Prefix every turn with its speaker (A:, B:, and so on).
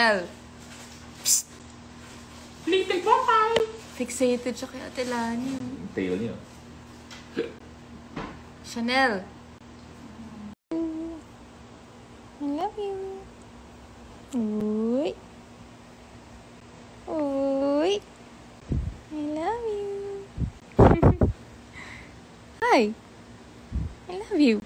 A: L. Psst! Little Popeye! Fixated siya kay Ate Lani.
B: Yung tail niyo.
A: Chanel!
C: I love you. Uy! Uy! I love you. Hi! I love you.